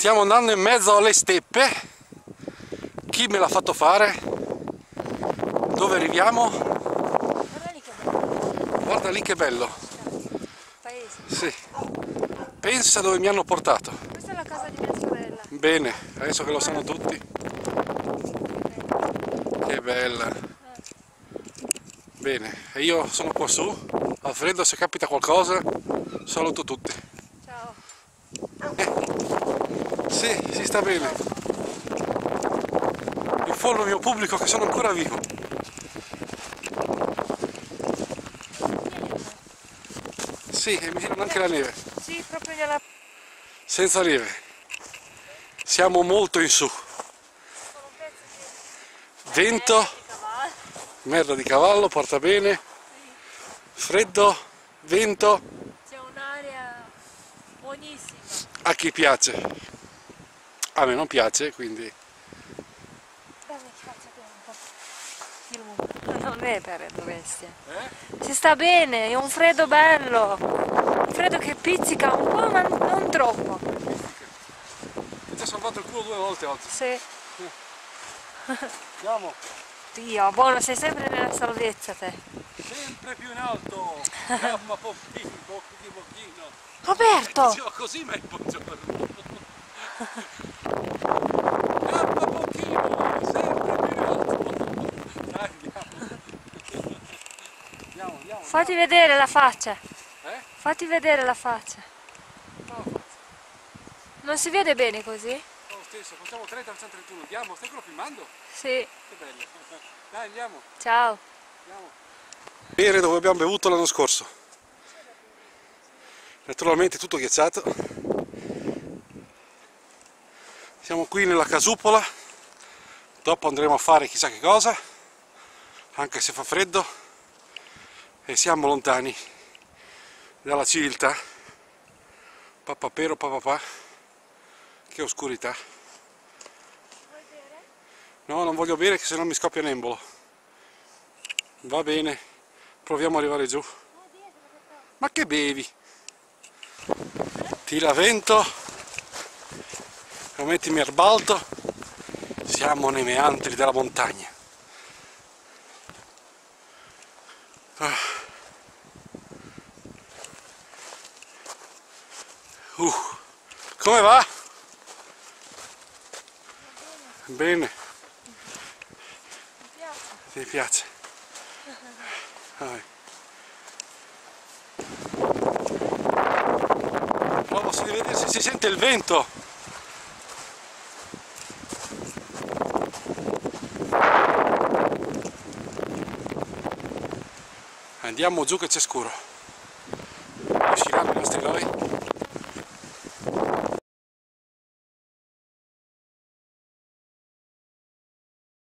Stiamo andando in mezzo alle steppe. Chi me l'ha fatto fare? Dove arriviamo? Guarda lì che bello. Sì. Pensa dove mi hanno portato. Questa è la casa di mia sorella. Bene, adesso che lo sanno tutti. Che bella. Bene, e io sono qua su. Alfredo, se capita qualcosa, saluto tutti. Ciao. Sì, si sta bene. Informo il mio pubblico che sono ancora vivo. Sì, e mi tirano anche la neve. Sì, proprio nella... Senza neve. Siamo molto in su. Vento, merda di cavallo, porta bene. Freddo, vento, C'è un'aria buonissima. a chi piace. A me non piace, quindi. Non è per le bestie. Eh? Si sta bene, è un freddo bello. Un freddo che pizzica un po' ma non troppo. Ti ha salvato il culo due volte oggi. Sì. Andiamo. Dio, buono, sei sempre nella salvezza te. Sempre più in alto. Gamma pompino, bocchino, bocchino. Roberto! Diceva così ma è buongiorno. Gamma pompino, sempre più in alto. Dai, andiamo. Andiamo. Fatti vedere la faccia. Eh? Fatti vedere la faccia. No, Non si vede bene così? lo stesso, facciamo 30 31. Andiamo, stai ancora filmando? Sì. Che bello. Dai, andiamo. Ciao. Andiamo. Bere dove abbiamo bevuto l'anno scorso. Naturalmente tutto ghiacciato. Siamo qui nella casupola. Dopo andremo a fare chissà che cosa, anche se fa freddo. E siamo lontani dalla civiltà. Papapero papapà. Che oscurità. No, non voglio bere che se no mi scoppia l'embolo. Va bene, proviamo ad arrivare giù. Ma che bevi? Tira vento, mettimi al balto, siamo nei meandri della montagna. Ah. Uh, come va? Bene, ti piace? Vai. Provo si vede se si sente il vento. Andiamo giù che c'è scuro.